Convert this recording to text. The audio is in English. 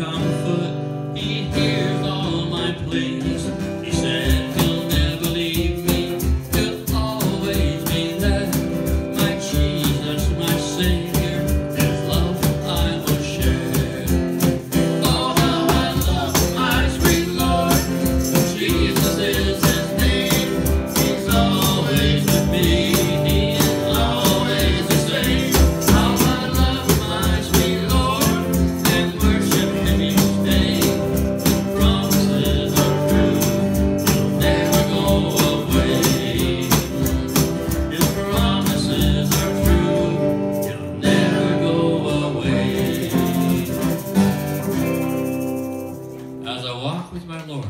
comfort. He hears all my pleas. I walk with my Lord.